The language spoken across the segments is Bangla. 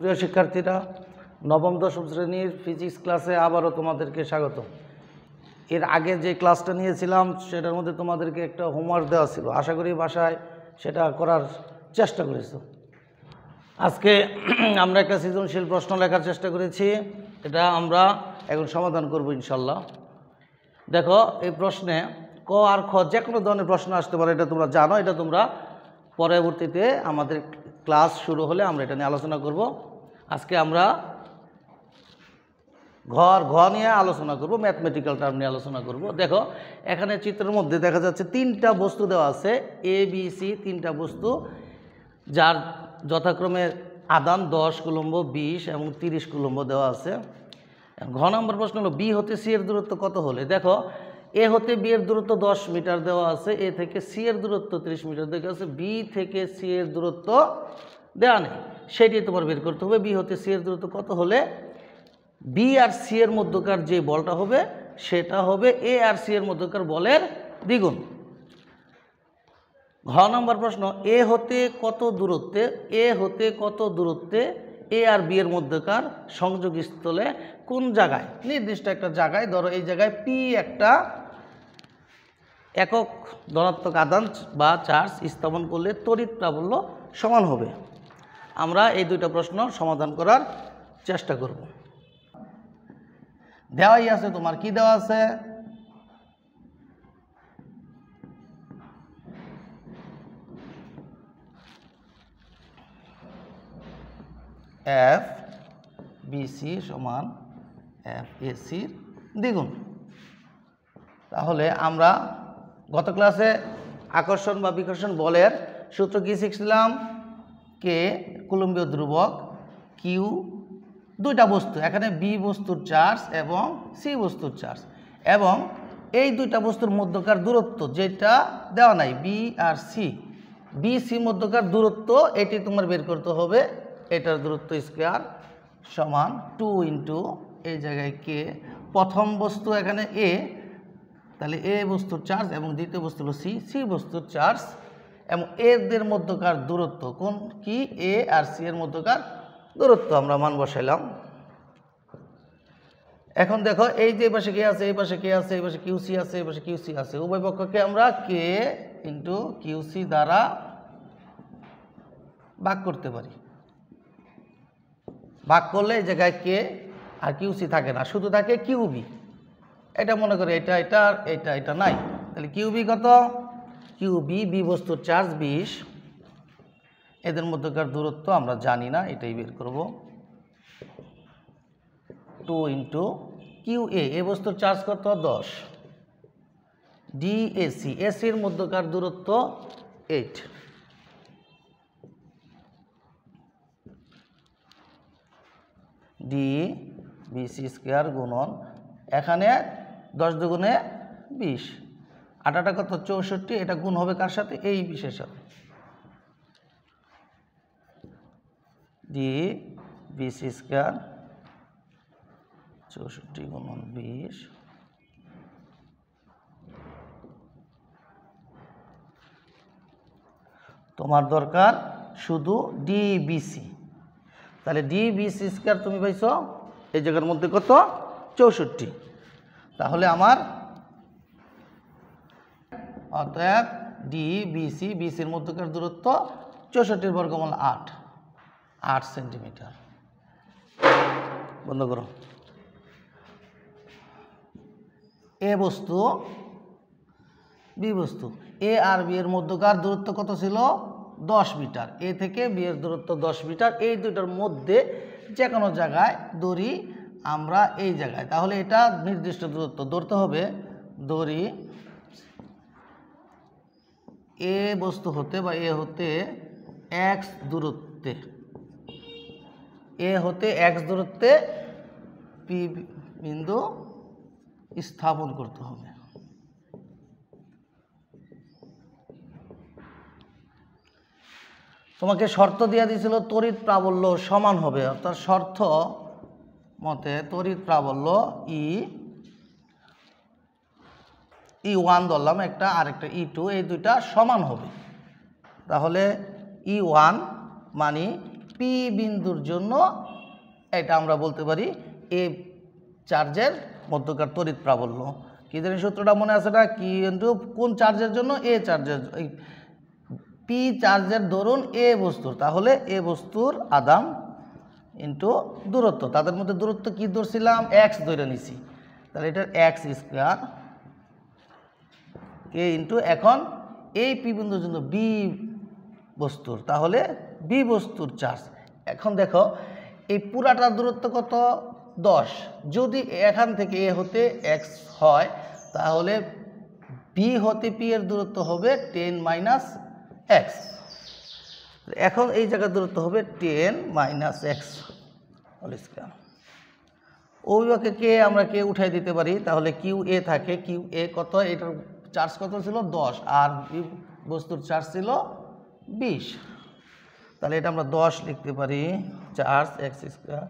প্রিয় শিক্ষার্থীরা, নবম, দশম শ্রেণির ফিজিক্স ক্লাসে আবারও তোমাদেরকে স্বাগত। এর আগে যে ক্লাসটা নিয়েছিলাম, সেটার মধ্যে তোমাদেরকে একটা হোমওয়ার্ক দেওয়া ছিল। আশা করি বাসায় সেটা করার চেষ্টা করেছ। আজকে আমরা একটা সৃজনশীল প্রশ্ন লেখার চেষ্টা করেছি। এটা আমরা এখন সমাধান করব ইনশাল্লাহ দেখো, এই প্রশ্নে ক আর খ যে কোনো ধরনের প্রশ্ন আসতে পারে, এটা তোমরা জানো, এটা তোমরা পরবর্তীতে আমাদের ক্লাস শুরু হলে আমরা এটা নিয়ে আলোচনা করব। আজকে আমরা ঘর ঘ নিয়ে আলোচনা করব ম্যাথমেটিক্যাল টার্ম নিয়ে আলোচনা করব। দেখো, এখানে চিত্রের মধ্যে দেখা যাচ্ছে তিনটা বস্তু দেওয়া আছে এ বি সি তিনটা বস্তু, যার যথাক্রমে আদান দশ কুলম্ব, বিশ এবং তিরিশ কুলম্ব দেওয়া আছে। ঘ নম্বর প্রশ্ন হলো বি হতে সি এর দূরত্ব কত হলে? দেখো এ হতে বি এর দূরত্ব দশ মিটার দেওয়া আছে, এ থেকে সি এর দূরত্ব তিরিশ মিটার দেওয়া আছে, বি থেকে সি এর দূরত্ব দেওয়া নেই। সেটি তোমার বের করতে হবে, বি হতে সি এর দূরত্ব কত হলে? বি আর সি এর মধ্যকার যে বলটা হবে, সেটা হবে এ আর সি এর মধ্যকার বলের দ্বিগুণ। ঘ নম্বর প্রশ্ন, এ হতে কত দূরত্বে, এ হতে কত দূরত্বে এ আর বি এর মধ্যকার সংযোগ স্থলে কোন জায়গায়? নির্দিষ্ট একটা জায়গায়, ধরো এই জায়গায় পি একটা একক ধনাত্মক আদান বা চার্জ স্থাপন করলে তড়িৎ প্রাবল্য সমান হবে। আমরা এই দুইটা প্রশ্ন সমাধান করার চেষ্টা করব। দেওয়াই আছে, তোমার কি দেওয়া আছে? এফ বিসি সমান এফ এসির দ্বিগুণ। তাহলে আমরা গত ক্লাসে আকর্ষণ বা বিকর্ষণ বলের সূত্র কী শিখছিলাম? কে? কুলম্বীয় ধ্রুবক কিউ দুইটা বস্তু, এখানে বি বস্তুর চার্জ এবং সি বস্তুর চার্জ এবং এই দুইটা বস্তুর মধ্যকার দূরত্ব যেটা দেওয়া নাই B R C B C মধ্যকার দূরত্ব, এটি তোমার বের করতে হবে, এটার দূরত্ব স্কোয়ার সমান টু ইন্টু এই জায়গায় কে প্রথম বস্তু এখানে এ তাহলে এ বস্তুর চার্জ এবং দ্বিতীয় বস্তু হলো সি সি বস্তুর চার্জ এবং এদের মধ্যকার দূরত্ব কোন কি? এ আর সি এর মধ্যকার দূরত্ব আমরা মান বসাইলাম। এখন দেখো এই যে পাশে কে আছে, এই পাশে কে আছে, এই পাশে কিউসি আছে, এই পাশে কিউসি আছে। উভয় পক্ষকে আমরা কে ইন্টু কিউসি দ্বারা ভাগ করতে পারি। ভাগ করলে এই জায়গায় কে আর কিউসি থাকে না, শুধু থাকে কিউবি এটা মনে করি এটা এটা এটা এটা নাই। তাহলে কিউবি কত? কিউবি বি বস্তুর চার্জ বিশ। এদের মধ্যকার দূরত্ব আমরা জানি না, এটাই বের করব। Two into Q A A বস্তুর চার্জ কত? দশ। ডি এসি এসির মধ্যকার দূরত্ব এইট ডি বিসি স্কোয়ার গুণন এখানে দশ দুগুণে বিশ। আটাটা কত? চৌষট্টি। এটা গুণ হবে কার সাথে? এই বিশের সাথে। ডি বিসি স্কোয়ার চৌষট্টি গুণন বিশ। তোমার দরকার শুধু ডিবিসি তাহলে ডিবিসি স্কোয়ার তুমি পাইছো এই জায়গার মধ্যে কত? চৌষট্টি। তাহলে আমার অতএব ডি বিসি বিসির মধ্যকার দূরত্ব চৌষট্টির বর্গমূল আট আট সেন্টিমিটার। বন্ধ করো। এ বস্তু বি বস্তু এ আর বি এর মধ্যকার দূরত্ব কত ছিল? দশ মিটার। এ থেকে বি এর দূরত্ব দশ মিটার। এই দুটার মধ্যে যে কোনো জায়গায় দড়ি আমরা এই জায়গায়। তাহলে এটা নির্দিষ্ট দূরত্ব ধরতে হবে। দড়ি এ বস্তু হতে বা এ হতে এক্স দূরত্বে। এ হতে এক্স দূরত্বে পি বিন্দু স্থাপন করতে হবে। তোমাকে শর্ত দেওয়া দিয়েছিল, তড়িৎ প্রাবল্য সমান হবে, অর্থাৎ শর্ত মতে তড়িৎ প্রাবল্য ই ই ওয়ান ধরলাম, একটা আর একটা ই টু, এই দুইটা সমান হবে। তাহলে ই ওয়ান মানে পি বিন্দুর জন্য এটা আমরা বলতে পারি এ চার্জের মধ্যকার তড়িৎ প্রাবল্য। কি জানি সূত্রটা মনে আছে না? কি কিন্তু কোন চার্জের জন্য? এ চার্জের পি চার্জের ধরুন এ বস্তুর। তাহলে এ বস্তুর আদান ইন্টু দূরত্ব। তাদের মধ্যে দূরত্ব কি ধরছিলাম? এক্স ধরে নিছি। তাহলে এটার এক্স স্কোয়ার কে ইন্টু এখন এই পি বিন্দুর জন্য বি বস্তুর। তাহলে বি বস্তুর চার্জ এখন দেখো, এই পুরাটার দূরত্ব কত? দশ। যদি এখান থেকে এ হতে এক্স হয়, তাহলে বি হতে পি এর দূরত্ব হবে টেন মাইনাস এক্স এখন এই জায়গার দূরত্ব হবে ten minus X whole square. অভিভাবকে কে আমরা কে উঠাই দিতে পারি? তাহলে কিউ এ থাকে। কিউ এ কত? এটার চার্জ কত ছিল? দশ। আর বস্তুর চার্জ ছিল বিশ। তাহলে এটা আমরা দশ লিখতে পারি। চার্জ এক্স স্কোয়ার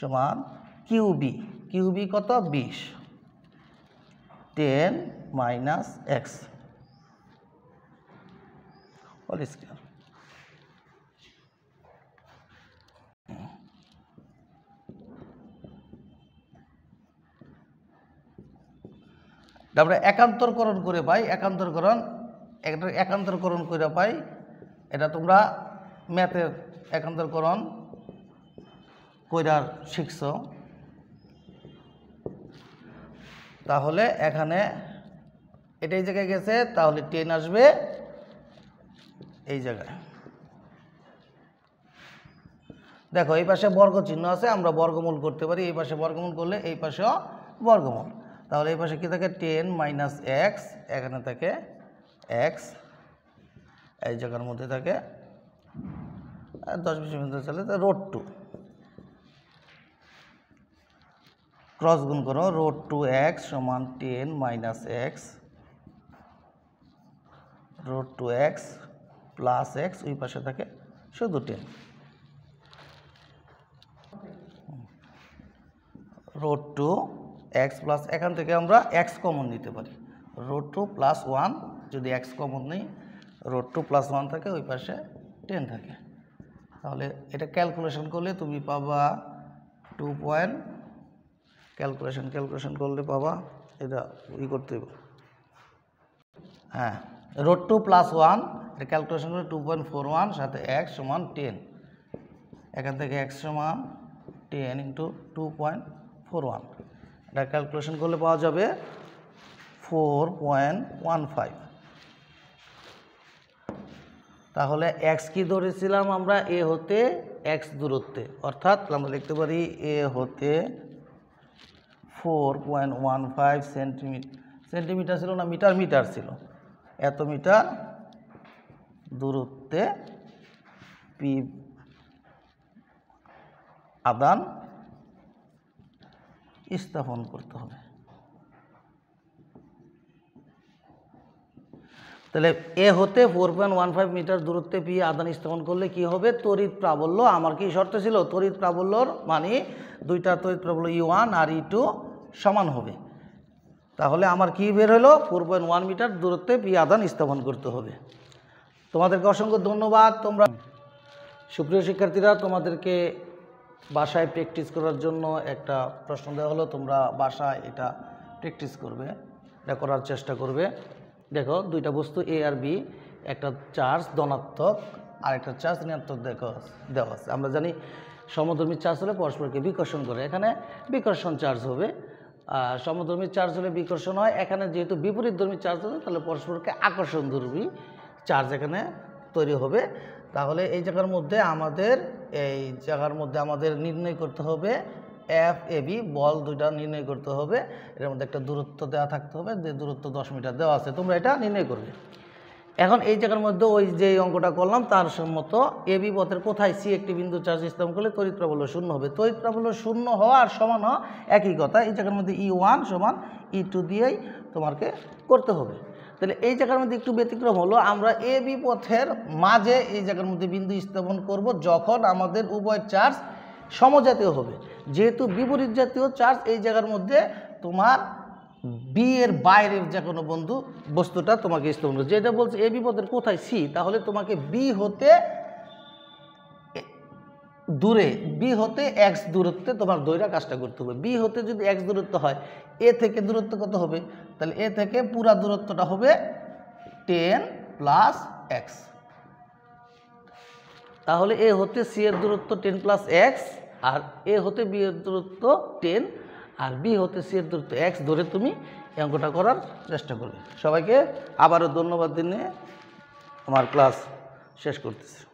সমান কিউবি কিউবি কত? বিশ। Ten minus X whole square. আমরা একান্তরকরণ করে পাই, একান্তরকরণ, একটা একান্তরকরণ করে পাই, এটা তোমরা ম্যাথের একান্তরকরণ কইরার শিখছ। তাহলে এখানে এটা এই জায়গায় গেছে, তাহলে টেন আসবে এই জায়গায়। দেখো, এই পাশে বর্গ চিহ্ন আছে, আমরা বর্গমূল করতে পারি, এই পাশে বর্গমূল করলে এই পাশেও বর্গমূল। তাহলে এই পাশে কী থাকে? টেন মাইনাস এক্স, এখানে থাকে এক্স, এই জায়গার মধ্যে থাকে আর দশ বিশ মিনিট চলে রোড টু। ক্রস গুণ করো, রোড টু এক্স সমান ten minus X, root two X plus X, ওই পাশে থাকে শুধু ten. Root two X plus এখান থেকে আমরা এক্স কমন নিতে পারি। রোড টু প্লাস ওয়ান যদি এক্স কমন নেই রোড টু প্লাস ওয়ান থাকে, ওই পাশে টেন থাকে। তাহলে এটা ক্যালকুলেশন করলে তুমি পাবা টু পয়েন্ট ক্যালকুলেশন ক্যালকুলেশন করলে পাবা, এটা ই করতে হ্যাঁ রোড টু প্লাস ওয়ান এটা ক্যালকুলেশন করলে টু পয়েন্ট ফোর ওয়ান সাথে এক্স সমান টেন এখান থেকে এক্স সমান ten into two point four one এটা ক্যালকুলেশন করলে পাওয়া যাবে ফোর পয়েন্ট ওয়ান ফাইভ তাহলে এক্স কি ধরেছিলাম আমরা? এ হতে এক্স দূরত্বে। অর্থাৎ আমরা লিখতে পারি এ হতে four point one five centimetre centimetre ছিল না মিটার মিটার ছিল। এত মিটার দূরত্বে পি আদান স্থাপন করতে হবে। তাহলে এ হতে four point one five metre দূরত্বে পি আদান স্থাপন করলে কি হবে? তড়িৎ প্রাবল্য, আমার কি শর্ত ছিল? তড়িৎ প্রাবল্যর মানে দুইটা তড়িৎ প্রাবল্য ই ওয়ান আর ই টু সমান হবে। তাহলে আমার কি বের হলো? ফোর পয়েন্ট ওয়ান মিটার দূরত্বে পি আদান স্থাপন করতে হবে। তোমাদেরকে অসংখ্য ধন্যবাদ। তোমরা সুপ্রিয় শিক্ষার্থীরা, তোমাদেরকে বাসায় প্র্যাকটিস করার জন্য একটা প্রশ্ন দেওয়া হলো, তোমরা বাসায় এটা প্র্যাকটিস করবে, এটা করার চেষ্টা করবে। দেখো, দুইটা বস্তু এ আর বি একটা চার্জ ধনাত্মক, আর একটা চার্জ ঋণাত্মক দেখো, দেওয়া আছে। আমরা জানি সমধর্মী চার্জ হলে পরস্পরকে বিকর্ষণ করে, এখানে বিকর্ষণ চার্জ হবে। আর সমধর্মী চার্জ হলে বিকর্ষণ হয়, এখানে যেহেতু বিপরীত ধর্মী চার্জ হবে তাহলে পরস্পরকে আকর্ষণ ধর্মী চার্জ এখানে তৈরি হবে। তাহলে এই জায়গার মধ্যে আমাদের এই জায়গার মধ্যে আমাদের নির্ণয় করতে হবে এফ এ বি বল দুইটা নির্ণয় করতে হবে। এর মধ্যে একটা দূরত্ব দেওয়া থাকতে হবে, যে দূরত্ব দশ মিটার দেওয়া আছে, তোমরা এটা নির্ণয় করবে। এখন এই জায়গার মধ্যে ওই যে অঙ্কটা করলাম, তার সম্মত এ বি পথের কোথায় সি একটি বিন্দু চার্জ স্থাপন করলে তড়িৎ প্রাবল্য শূন্য হবে। তড়িৎ প্রাবল্য শূন্য হওয়া আর সমান হওয়া একই কথা। এই জায়গার মধ্যে ই ওয়ান সমান ই টু দিয়েই তোমাকে করতে হবে। তাহলে এই জায়গার মধ্যে একটু ব্যতিক্রম হলো, আমরা এ বি পথের মাঝে এই জায়গার মধ্যে বিন্দু স্থাপন করব যখন আমাদের উভয় চার্জ সমজাতীয় হবে। যেহেতু বিপরীত জাতীয় চার্জ এই জায়গার মধ্যে তোমার বি এর বাইরের যে কোনো বন্ধু বস্তুটা তোমাকে স্থাপন করবে যেটা বলছে এ বি পথের কোথায়? সি তাহলে তোমাকে বি হতে দূরে বি হতে এক্স দূরত্বে তোমার দৈরা কাজটা করতে হবে। বি হতে যদি এক্স দূরত্ব হয় এ থেকে দূরত্ব কত হবে? তাহলে এ থেকে পুরা দূরত্বটা হবে টেন প্লাস এক্স। তাহলে এ হতে সি এর দূরত্ব টেন প্লাস এক্স, আর এ হতে বি এর দূরত্ব টেন, আর বি হতে সি এর দূরত্ব এক্স ধরে তুমি অঙ্কটা করার চেষ্টা করবে। সবাইকে আবারও ধন্যবাদ দিনে আমার ক্লাস শেষ করতেছি।